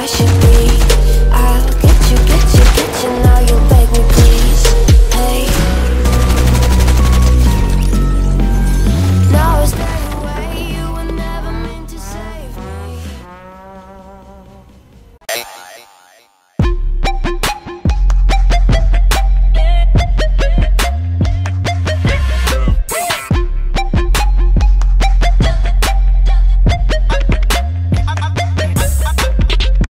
I should be. I'll get you, get you, get you. Now you'll beg me please.